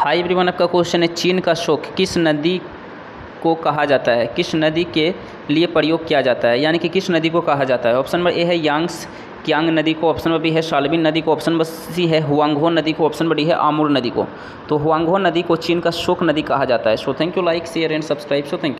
High everyone आपका question है, चीन का शोक। किस नदी को कहा जाता है? किस नदी के लिए प्रयोग किया जाता है? यानी कि किस नदी को कहा जाता है? ऑप्शन नंबर ए है यांग्स। क्यांग नदी को ऑप्शन नंबर बी है शालबिन नदी को ऑप्शन नंबर सी है हुआंगहो नदी को ऑप्शन नंबर डी है आमूर नदी को। तो हुआंगहो नदी को चीन का शोक नदी कहा जाता है। So thank you like share and subscribe so thank you